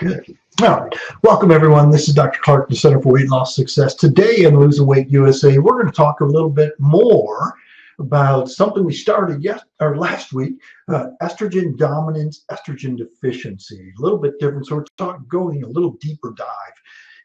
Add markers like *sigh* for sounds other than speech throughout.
Good. All right. Welcome, everyone. This is Dr. Clark, the Center for Weight Loss Success. Today in Losing Weight USA, we're going to talk a little bit more about something we started yes or last week uh, estrogen dominance, estrogen deficiency. A little bit different. So we're talking, going a little deeper dive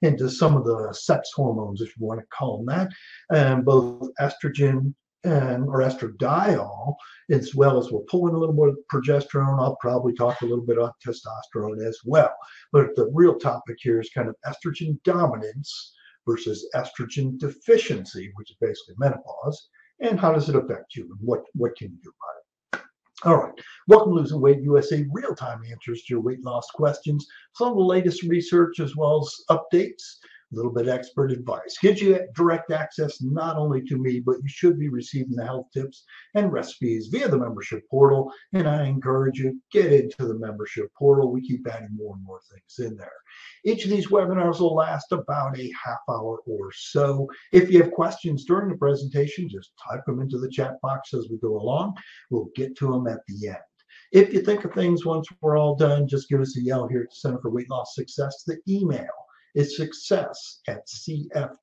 into some of the sex hormones, if you want to call them that, and both estrogen and or estradiol, as well as we'll pull in a little more progesterone. I'll probably talk a little bit about testosterone as well. But the real topic here is kind of estrogen dominance versus estrogen deficiency, which is basically menopause, and how does it affect you and what, what can you do about it? All right. Welcome to Losing Weight USA, real-time answers to your weight loss questions, some of the latest research as well as updates little bit expert advice. Gives you direct access not only to me, but you should be receiving the health tips and recipes via the membership portal. And I encourage you, get into the membership portal. We keep adding more and more things in there. Each of these webinars will last about a half hour or so. If you have questions during the presentation, just type them into the chat box as we go along. We'll get to them at the end. If you think of things once we're all done, just give us a yell here at the Center for Weight Loss Success. The email is success at cfwls.com.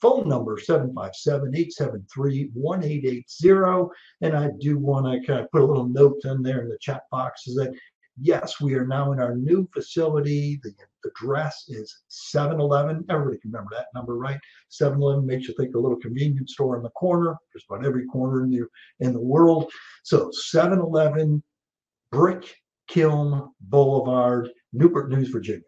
Phone number 757-873-1880. And I do want to kind of put a little note in there in the chat box is that yes, we are now in our new facility. The address is 7-Eleven. Everybody can remember that number, right? 7-Eleven makes you think a little convenience store in the corner, just about every corner in the in the world. So 7-Eleven, Brick Kiln Boulevard, Newport News, Virginia.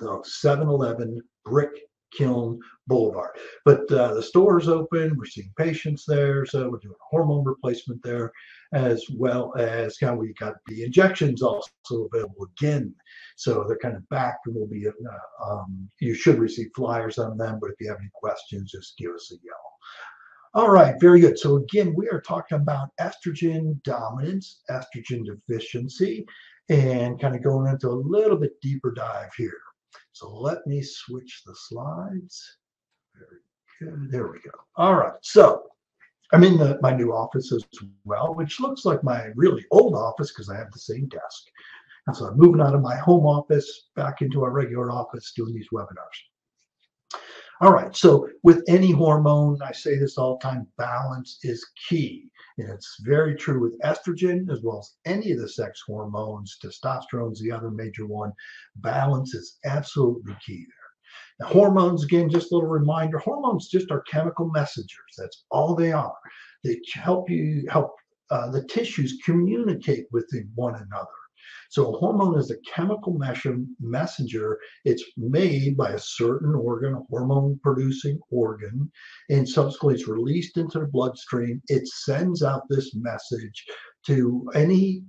So 7-Eleven, Brick Kiln Boulevard. But uh, the store is open. We're seeing patients there. So we're doing hormone replacement there, as well as kind of we got the injections also available again. So they're kind of back and will be, uh, um, you should receive flyers on them. But if you have any questions, just give us a yell. All right, very good. So again, we are talking about estrogen dominance, estrogen deficiency, and kind of going into a little bit deeper dive here. So let me switch the slides. Very good. There we go. All right. So I'm in the, my new office as well, which looks like my really old office because I have the same desk. And so I'm moving out of my home office back into our regular office doing these webinars. All right, so with any hormone, I say this all the time, balance is key. And it's very true with estrogen as well as any of the sex hormones. Testosterone is the other major one. Balance is absolutely key there. Now, hormones, again, just a little reminder hormones just are chemical messengers. That's all they are. They help you help uh, the tissues communicate with one another. So a hormone is a chemical messenger. It's made by a certain organ, a hormone producing organ, and subsequently it's released into the bloodstream. It sends out this message to any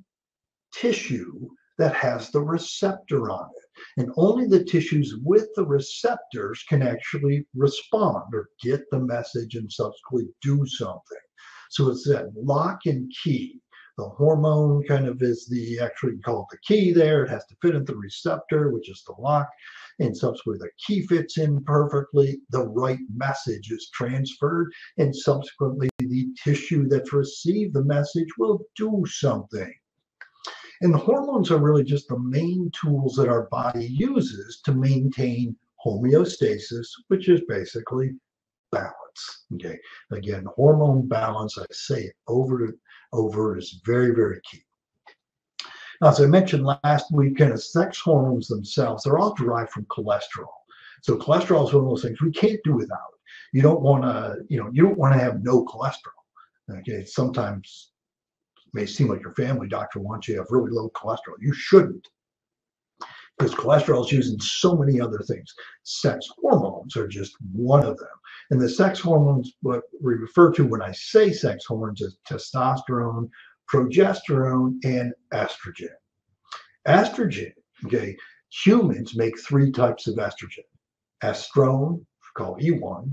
tissue that has the receptor on it. And only the tissues with the receptors can actually respond or get the message and subsequently do something. So it's that lock and key the hormone kind of is the actually call it the key there. It has to fit into the receptor, which is the lock. And subsequently, the key fits in perfectly. The right message is transferred. And subsequently, the tissue that's received the message will do something. And the hormones are really just the main tools that our body uses to maintain homeostasis, which is basically balance. Okay. Again, hormone balance, I say it over over is very, very key. Now, as I mentioned last week, kind of sex hormones themselves, they're all derived from cholesterol. So cholesterol is one of those things we can't do without. You don't want to, you know, you don't want to have no cholesterol. Okay, sometimes may seem like your family doctor wants you to have really low cholesterol. You shouldn't because cholesterol is used in so many other things. Sex hormones are just one of them. And the sex hormones, what we refer to when I say sex hormones, is testosterone, progesterone, and estrogen. Estrogen, okay, humans make three types of estrogen estrone, called E1,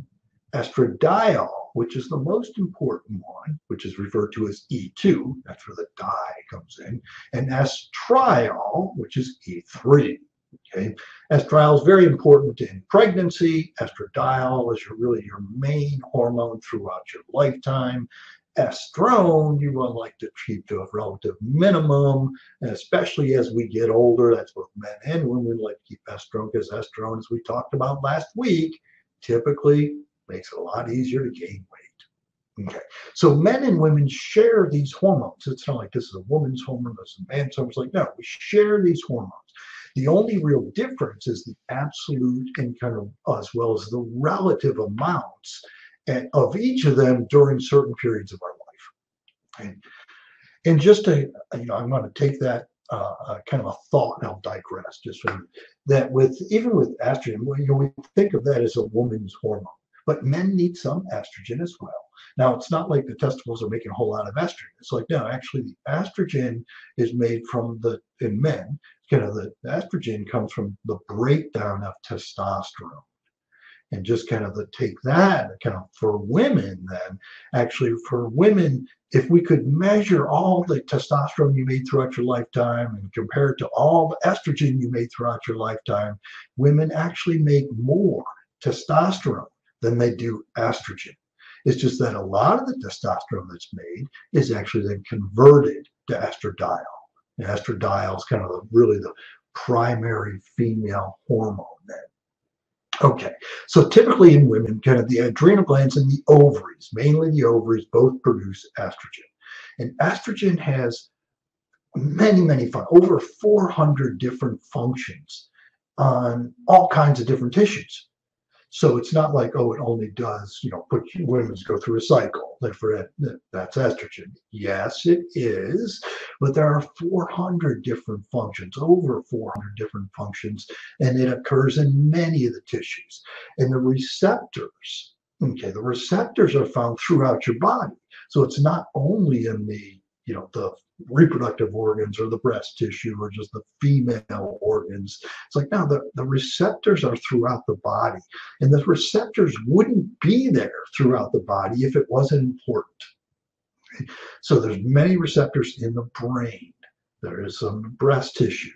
estradiol, which is the most important one, which is referred to as E2, that's where the di comes in, and estriol, which is E3. Okay, estradiol is very important in pregnancy. Estradiol is really your main hormone throughout your lifetime. estrone, you would like to keep to a relative minimum, and especially as we get older, that's both men and women like to keep estrone because estrone, as we talked about last week, typically makes it a lot easier to gain weight. Okay, so men and women share these hormones. It's not like this is a woman's hormone, this is a man's hormone. It's like, no, we share these hormones. The only real difference is the absolute and kind of as well as the relative amounts of each of them during certain periods of our life. And, and just to, you know, I'm going to take that uh, uh, kind of a thought and I'll digress just from that with even with estrogen, you know, we think of that as a woman's hormone, but men need some estrogen as well. Now, it's not like the testicles are making a whole lot of estrogen. It's like, no, actually, the estrogen is made from the, in men, you know, the estrogen comes from the breakdown of testosterone and just kind of the take that account for women then actually for women if we could measure all the testosterone you made throughout your lifetime and compare it to all the estrogen you made throughout your lifetime women actually make more testosterone than they do estrogen it's just that a lot of the testosterone that's made is actually then converted to estradiol and estradiol is kind of the, really the primary female hormone then Okay, so typically in women, kind of the adrenal glands and the ovaries, mainly the ovaries, both produce estrogen. And estrogen has many, many, fun, over 400 different functions on all kinds of different tissues. So it's not like, oh, it only does, you know, put women's go through a cycle. For it, that's estrogen. Yes, it is, but there are 400 different functions, over 400 different functions, and it occurs in many of the tissues. And the receptors, okay, the receptors are found throughout your body. So it's not only in the you know the reproductive organs or the breast tissue or just the female organs. It's like now the, the receptors are throughout the body and the receptors wouldn't be there throughout the body if it wasn't important. Okay? so there's many receptors in the brain. There is some breast tissue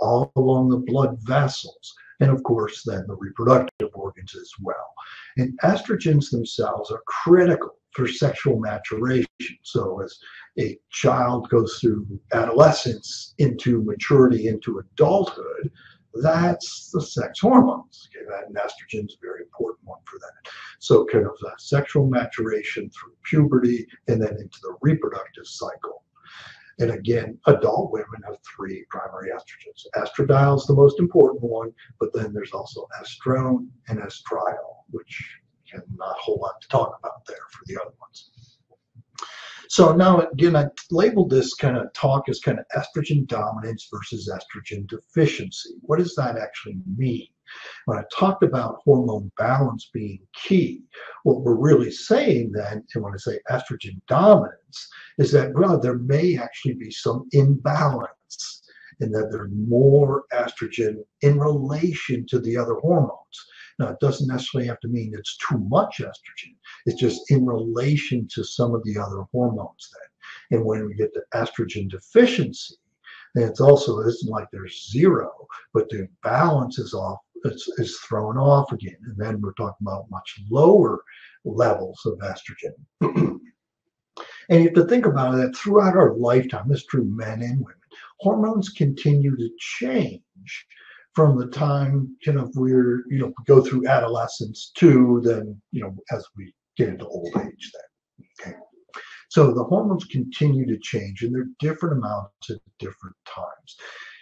all along the blood vessels and of course then the reproductive organs as well. And estrogens themselves are critical for sexual maturation. So as a child goes through adolescence into maturity, into adulthood, that's the sex hormones. Okay, that and estrogen is a very important one for that. So kind of sexual maturation through puberty and then into the reproductive cycle. And again, adult women have three primary estrogens. Estradiol is the most important one, but then there's also estrone and estriol, which and not a whole lot to talk about there for the other ones. So now again, I labeled this kind of talk as kind of estrogen dominance versus estrogen deficiency. What does that actually mean? When I talked about hormone balance being key, what we're really saying then, and when I say estrogen dominance, is that well, there may actually be some imbalance in that there's more estrogen in relation to the other hormones. Now, it doesn't necessarily have to mean it's too much estrogen. It's just in relation to some of the other hormones then. And when we get to estrogen deficiency, then it's also isn't like there's zero, but the balance is off, it's, is thrown off again. And then we're talking about much lower levels of estrogen. *clears throat* and you have to think about that throughout our lifetime, this is true men and women, hormones continue to change from the time kind of we're you know go through adolescence to then you know as we get into old age then okay? So the hormones continue to change and they're different amounts at different times.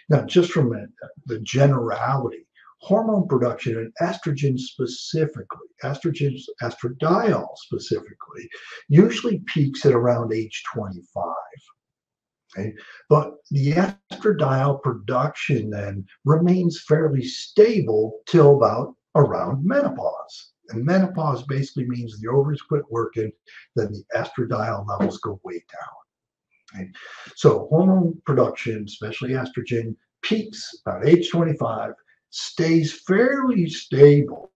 Now just from a, the generality hormone production and estrogen specifically estrogen estradiol specifically usually peaks at around age 25 But the estradiol production then remains fairly stable till about around menopause. And menopause basically means the ovaries quit working, then the estradiol levels go way down. So hormone production, especially estrogen, peaks about age 25, stays fairly stable,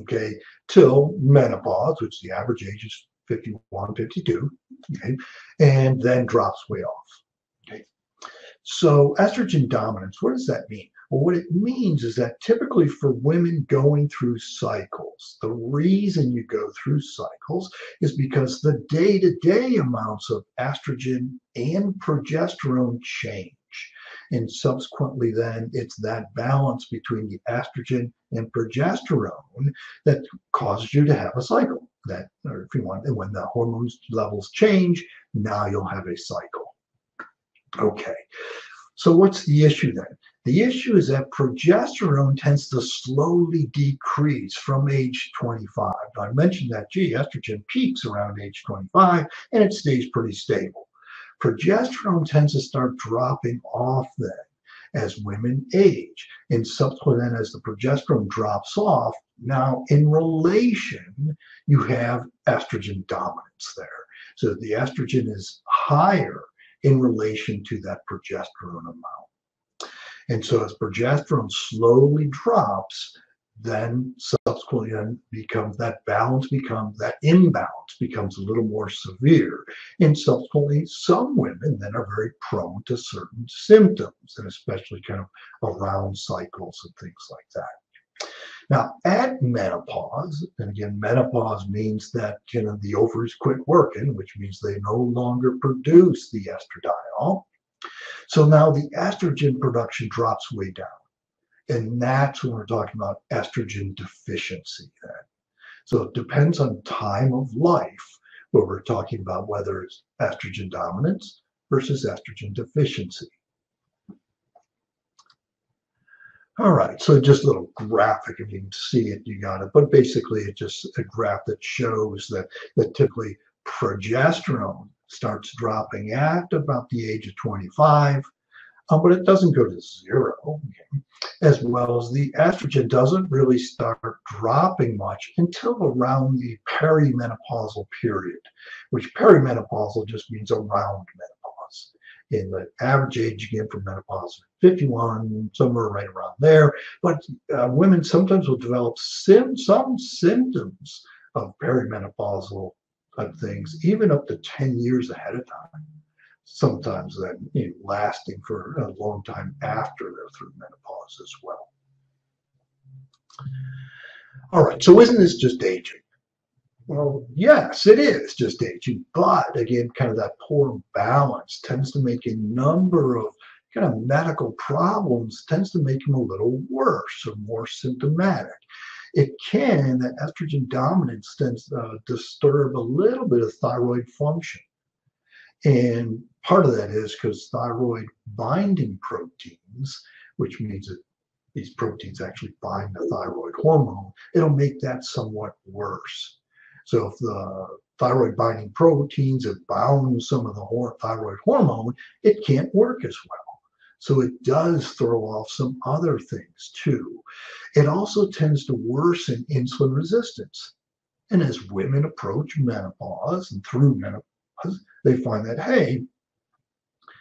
okay, till menopause, which the average age is 51, 52, okay, and then drops way off. So estrogen dominance, what does that mean? Well, what it means is that typically for women going through cycles. The reason you go through cycles is because the day to day amounts of estrogen and progesterone change. And subsequently, then it's that balance between the estrogen and progesterone that causes you to have a cycle. That, or if you want, when the hormones levels change, now you'll have a cycle. Okay, so what's the issue then? The issue is that progesterone tends to slowly decrease from age 25. Now, I mentioned that, gee, estrogen peaks around age 25 and it stays pretty stable. Progesterone tends to start dropping off then as women age. And subsequently, then as the progesterone drops off, now in relation, you have estrogen dominance there. So the estrogen is higher in relation to that progesterone amount. And so as progesterone slowly drops, then subsequently then becomes that balance becomes that imbalance becomes a little more severe and subsequently some women then are very prone to certain symptoms and especially kind of around cycles and things like that now at menopause and again menopause means that you know the ovaries quit working which means they no longer produce the estradiol so now the estrogen production drops way down and that's when we're talking about estrogen deficiency then. So it depends on time of life where we're talking about whether it's estrogen dominance versus estrogen deficiency. All right, so just a little graphic, if you can see it, you got it. But basically, it's just a graph that shows that, that typically progesterone starts dropping at about the age of 25, um, but it doesn't go to zero. Okay? As well as the estrogen doesn't really start dropping much until around the perimenopausal period, which perimenopausal just means around menopause. In the average age again for menopause, 51, somewhere right around there. But uh, women sometimes will develop sim- some symptoms of perimenopausal type things, even up to 10 years ahead of time sometimes then you know, lasting for a long time after they're through menopause as well. All right, so isn't this just aging? Well, yes, it is just aging, but again, kind of that poor balance tends to make a number of kind of medical problems, tends to make them a little worse or more symptomatic. It can, that estrogen dominance tends to uh, disturb a little bit of thyroid function. And part of that is because thyroid binding proteins, which means that these proteins actually bind the thyroid hormone, it'll make that somewhat worse. So if the thyroid binding proteins have bound some of the thyroid hormone, it can't work as well. So it does throw off some other things too. It also tends to worsen insulin resistance. And as women approach menopause and through menopause, they find that, hey,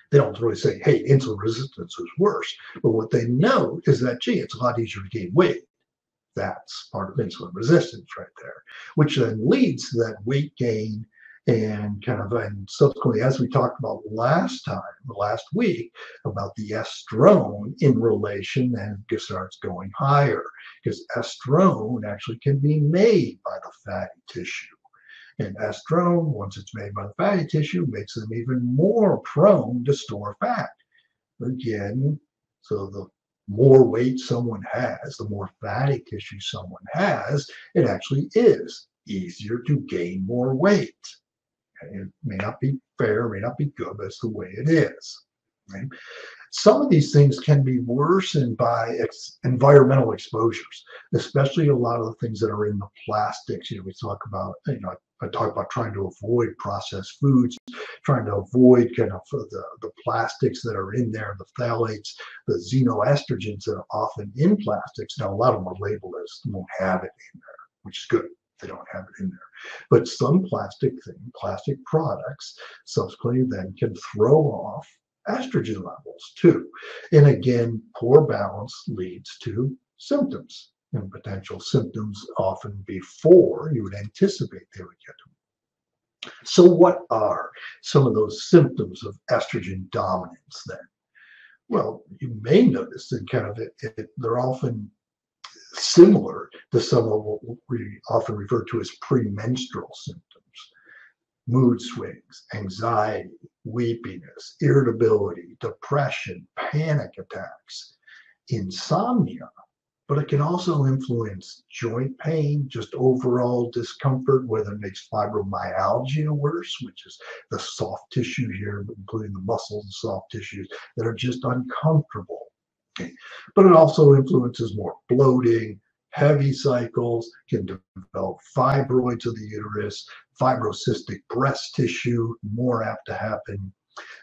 they don't really say, hey, insulin resistance is worse. But what they know is that, gee, it's a lot easier to gain weight. That's part of insulin resistance right there, which then leads to that weight gain and kind of, and subsequently, as we talked about last time, last week, about the estrone in relation and starts going higher because estrone actually can be made by the fatty tissue. And estrone, once it's made by the fatty tissue, makes them even more prone to store fat. Again, so the more weight someone has, the more fatty tissue someone has, it actually is easier to gain more weight. It may not be fair, may not be good, but it's the way it is. Right? Some of these things can be worsened by ex environmental exposures, especially a lot of the things that are in the plastics. You know, we talk about, you know, I talk about trying to avoid processed foods, trying to avoid kind of the, the plastics that are in there, the phthalates, the xenoestrogens that are often in plastics. Now, a lot of them are labeled as won't have it in there, which is good. They don't have it in there. But some plastic thing, plastic products subsequently then can throw off estrogen levels too. And again, poor balance leads to symptoms and potential symptoms often before you would anticipate they would get them. So, what are some of those symptoms of estrogen dominance then? Well, you may notice that kind of it, it, they're often similar to some of what we often refer to as premenstrual symptoms mood swings, anxiety, weepiness, irritability, depression, panic attacks, insomnia, but it can also influence joint pain, just overall discomfort, whether it makes fibromyalgia worse, which is the soft tissue here, including the muscles and soft tissues that are just uncomfortable. Okay. But it also influences more bloating, heavy cycles, can develop fibroids of the uterus, fibrocystic breast tissue, more apt to happen,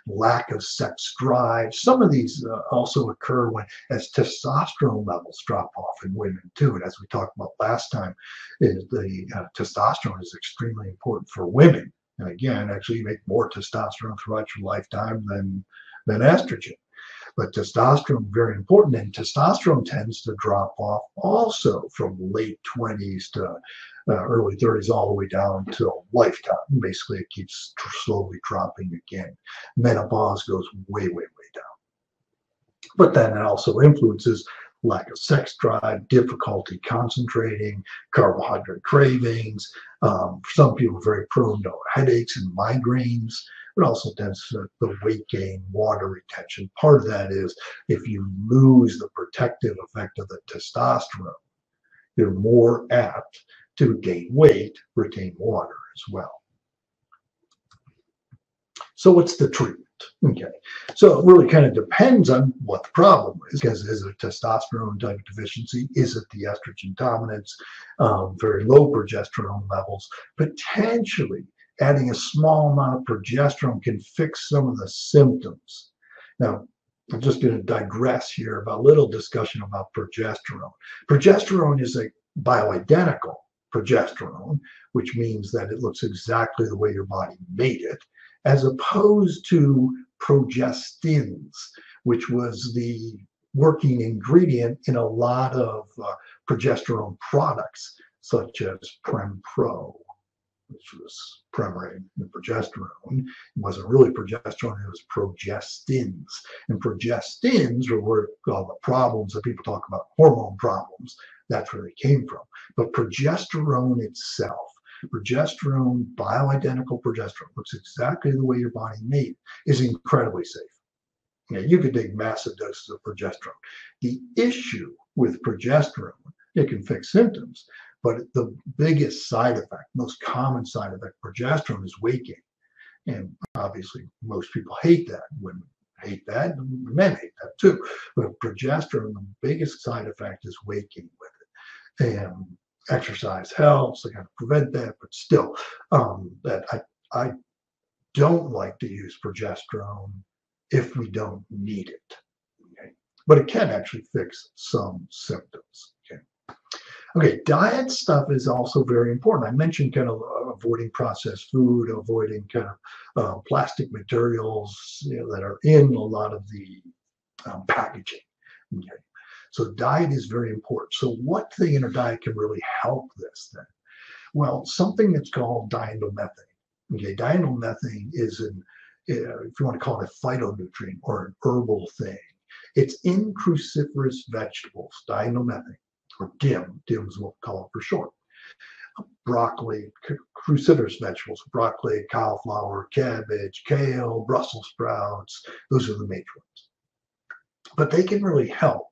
lack of sex drive. Some of these uh, also occur when as testosterone levels drop off in women too. And as we talked about last time, is the uh, testosterone is extremely important for women. And again, actually, you make more testosterone throughout your lifetime than than estrogen. But testosterone very important, and testosterone tends to drop off also from late 20s to uh, early 30s all the way down to lifetime. Basically, it keeps slowly dropping again. Menopause goes way, way, way down. But then it also influences lack of sex drive, difficulty concentrating, carbohydrate cravings. Um, some people are very prone to headaches and migraines. It also tends to the weight gain, water retention. Part of that is if you lose the protective effect of the testosterone, you're more apt to gain weight, retain water as well. So what's the treatment? Okay, so it really kind of depends on what the problem is. Because is it a testosterone type deficiency? Is it the estrogen dominance? Um, very low progesterone levels? Potentially adding a small amount of progesterone can fix some of the symptoms. Now, I'm just going to digress here about a little discussion about progesterone. Progesterone is a bioidentical progesterone, which means that it looks exactly the way your body made it, as opposed to progestins, which was the working ingredient in a lot of uh, progesterone products, such as PremPro, which was and progesterone. It wasn't really progesterone, it was progestins. And progestins were all the problems that people talk about, hormone problems, that's where they came from. But progesterone itself, progesterone, bioidentical progesterone, looks exactly the way your body made, is incredibly safe. Yeah, you could take massive doses of progesterone. The issue with progesterone, it can fix symptoms, but the biggest side effect, most common side effect, progesterone is weight gain. And obviously, most people hate that. Women hate that, men hate that too. But progesterone, the biggest side effect is weight gain with it. and exercise helps to kind of prevent that, but still, um, that I, I don't like to use progesterone if we don't need it. Okay? But it can actually fix some symptoms. Okay. Diet stuff is also very important. I mentioned kind of avoiding processed food, avoiding kind of uh, plastic materials you know, that are in a lot of the um, packaging. Okay. So diet is very important. So what thing in our diet can really help this then? Well, something that's called diindolylmethane. Okay, diindolylmethane is an, uh, if you want to call it a phytonutrient or an herbal thing. It's in cruciferous vegetables, diindolylmethane, or DIM. DIM is what we call it for short. Broccoli, cruciferous vegetables, broccoli, cauliflower, cabbage, kale, Brussels sprouts, those are the major ones. But they can really help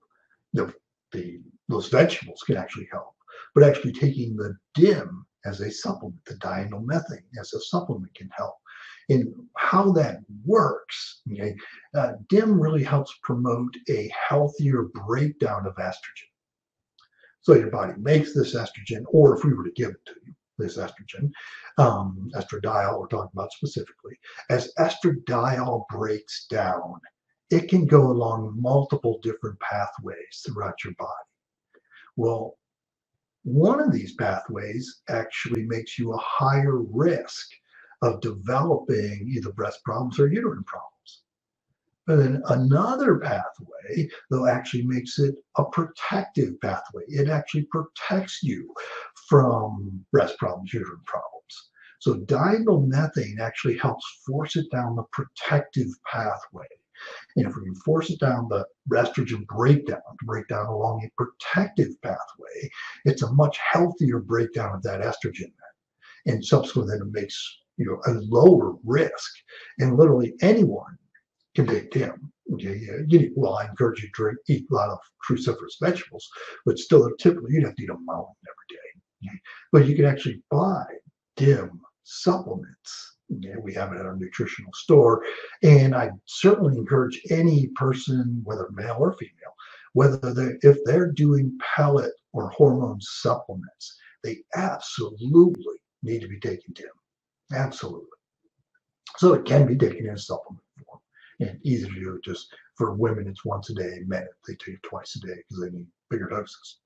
the, the those vegetables can actually help. But actually taking the DIM as a supplement, the diindolylmethane as a supplement can help. And how that works, okay, uh, DIM really helps promote a healthier breakdown of estrogen. So your body makes this estrogen, or if we were to give it to you, this estrogen, um, estradiol, we're talking about specifically, as estradiol breaks down, it can go along multiple different pathways throughout your body. Well, one of these pathways actually makes you a higher risk of developing either breast problems or uterine problems. But then another pathway, though, actually makes it a protective pathway. It actually protects you from breast problems, uterine problems. So diindolylmethane actually helps force it down the protective pathway And if we can force it down the estrogen breakdown to break down along a protective pathway, it's a much healthier breakdown of that estrogen. And subsequently, it makes you know a lower risk. And literally anyone can take DIM. You, well, I encourage you to drink, eat a lot of cruciferous vegetables, but still, typically, you'd have to eat a mountain every day. But you can actually buy DIM supplements. We have it at our nutritional store. And I certainly encourage any person, whether male or female, whether they if they're doing pellet or hormone supplements, they absolutely need to be taking DIM. Absolutely. So it can be taken as a supplement and easy to do. Just for women, it's once a day. Men, they take it twice a day because they need bigger doses.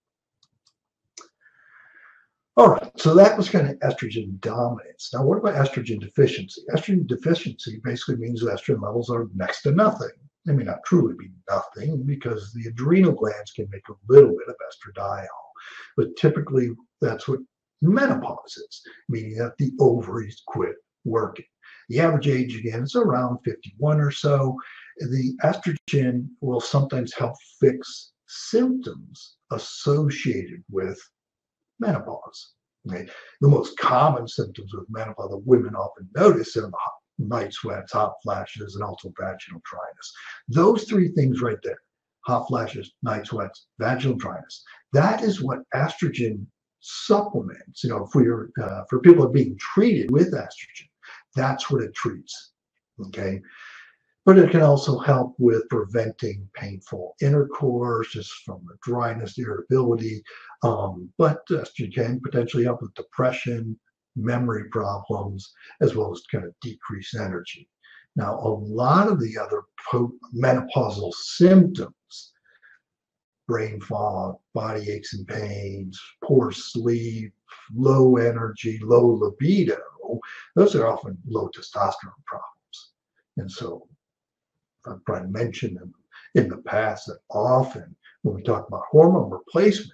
All right, so that was kind of estrogen dominance. Now, what about estrogen deficiency? Estrogen deficiency basically means estrogen levels are next to nothing. They may not truly be nothing because the adrenal glands can make a little bit of estradiol, but typically that's what menopause is, meaning that the ovaries quit working. The average age, again, is around 51 or so. The estrogen will sometimes help fix symptoms associated with menopause. The most common symptoms with menopause that women often notice are the night sweats, hot flashes, and also vaginal dryness. Those three things right there hot flashes, night sweats, vaginal dryness that is what estrogen supplements. You know, if we're uh, for people being treated with estrogen, that's what it treats. Okay. But it can also help with preventing painful intercourse, just from the dryness, irritability. Um, but estrogen can potentially help with depression, memory problems, as well as kind of decrease energy. Now, a lot of the other menopausal symptoms brain fog, body aches and pains, poor sleep, low energy, low libido, those are often low testosterone problems. And so I've probably mentioned them in the past that often when we talk about hormone replacement,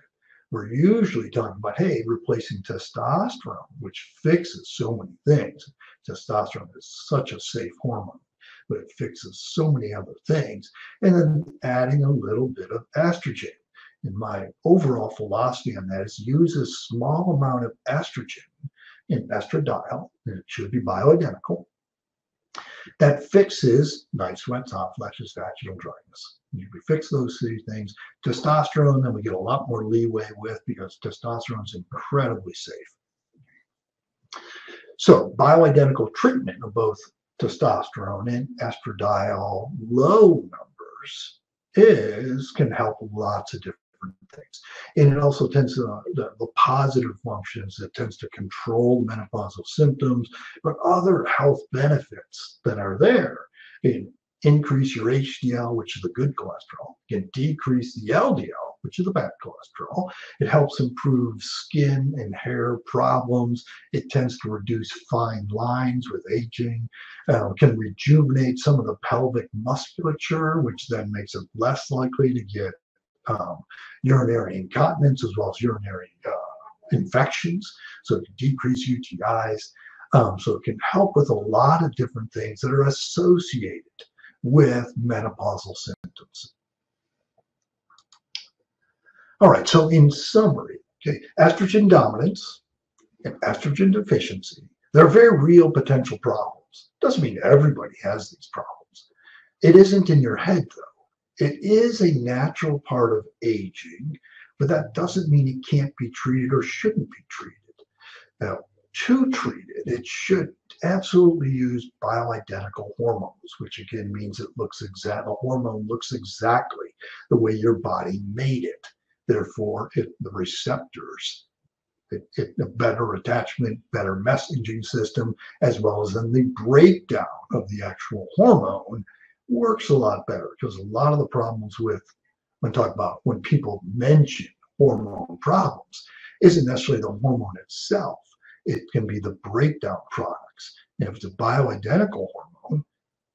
we're usually talking about, hey, replacing testosterone, which fixes so many things. Testosterone is such a safe hormone but it fixes so many other things. And then adding a little bit of estrogen. And my overall philosophy on that is use a small amount of estrogen in estradiol, hmm. and it should be bioidentical, that fixes night sweats, hot flashes, vaginal dryness. If we fix those three things, testosterone, then we get a lot more leeway with because testosterone is incredibly safe. So bioidentical treatment of both testosterone and estradiol low numbers is can help lots of different things. And it also tends to, the, the positive functions, it tends to control menopausal symptoms, but other health benefits that are there. In increase your HDL, which is the good cholesterol, can decrease the LDL, which is the bad cholesterol. It helps improve skin and hair problems. It tends to reduce fine lines with aging, uh, can rejuvenate some of the pelvic musculature, which then makes it less likely to get um, urinary incontinence as well as urinary uh, infections. So it can decrease UTIs. Um, so it can help with a lot of different things that are associated with menopausal symptoms. All right, so in summary, okay, estrogen dominance and estrogen deficiency, they're very real potential problems. Doesn't mean everybody has these problems. It isn't in your head, though. It is a natural part of aging, but that doesn't mean it can't be treated or shouldn't be treated. Now, to treat it, it should absolutely use bioidentical hormones, which again means it looks exact. The hormone looks exactly the way your body made it. Therefore, it, the receptors, it, it, a better attachment, better messaging system, as well as then the breakdown of the actual hormone works a lot better because a lot of the problems with when talk about when people mention hormone problems isn't necessarily the hormone itself it can be the breakdown products. And if it's a bioidentical hormone,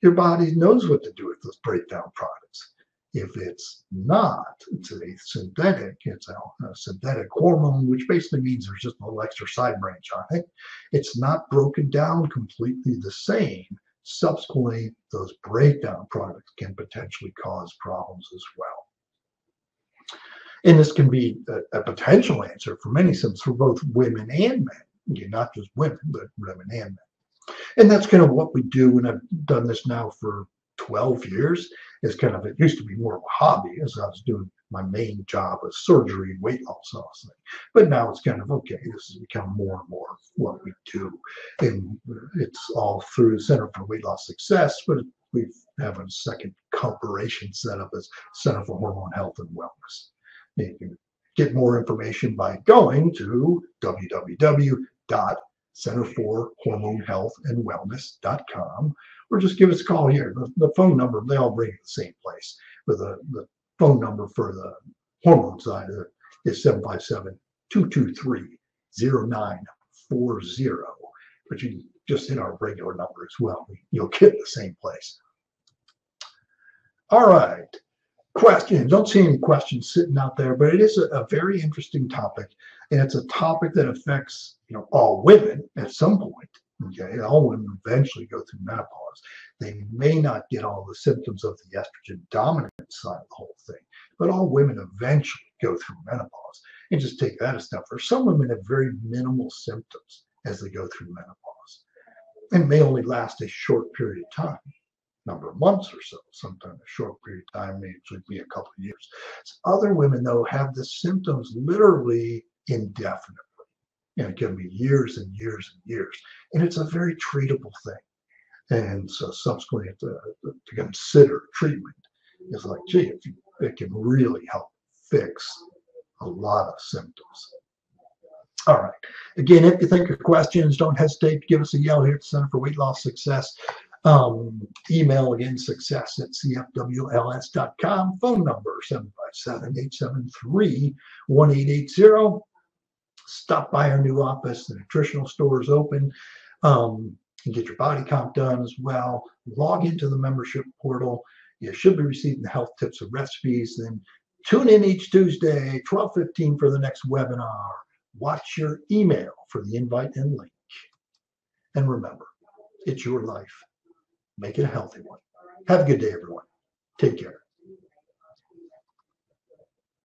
your body knows what to do with those breakdown products. If it's not, it's a synthetic, it's a, a synthetic hormone, which basically means there's just a little extra side branch on it. It's not broken down completely the same. Subsequently those breakdown products can potentially cause problems as well. And this can be a, a potential answer for many symptoms for both women and men, not just women, but women and men. And that's kind of what we do, and I've done this now for 12 years. It's kind of, it used to be more of a hobby as I was doing my main job of surgery and weight loss, obviously. But now it's kind of, okay, this has become more and more what we do. And it's all through the Center for Weight Loss Success, but we have a second corporation set up as Center for Hormone Health and Wellness. You can get more information by going to www.centerforhormonehealthandwellness.com or just give us a call here. The, the phone number, they all bring the same place. But the, the phone number for the hormone side is 757 223 0940. But you just hit our regular number as well. You'll get the same place. All right. Questions. Don't see any questions sitting out there, but it is a, a very interesting topic. And it's a topic that affects, you know, all women at some point. Okay, all women eventually go through menopause. They may not get all the symptoms of the estrogen dominant side of the whole thing, but all women eventually go through menopause. And just take that a step further. Some women have very minimal symptoms as they go through menopause and may only last a short period of time number of months or so, sometimes a short period of time, may actually be a couple of years. Other women, though, have the symptoms literally indefinitely. And it can be years and years and years. And it's a very treatable thing. And so subsequently to, to consider treatment is like, gee, you, it can really help fix a lot of symptoms. All right. Again, if you think of questions, don't hesitate to give us a yell here at the Center for Weight Loss Success. Um, email again, success at cfwls.com. Phone number 757-873-1880. Stop by our new office. The nutritional store is open. Um, can get your body comp done as well. Log into the membership portal. You should be receiving the health tips and recipes. Then tune in each Tuesday, 12:15 for the next webinar. Watch your email for the invite and link. And remember, it's your life. Make it a healthy one. Have a good day, everyone. Take care.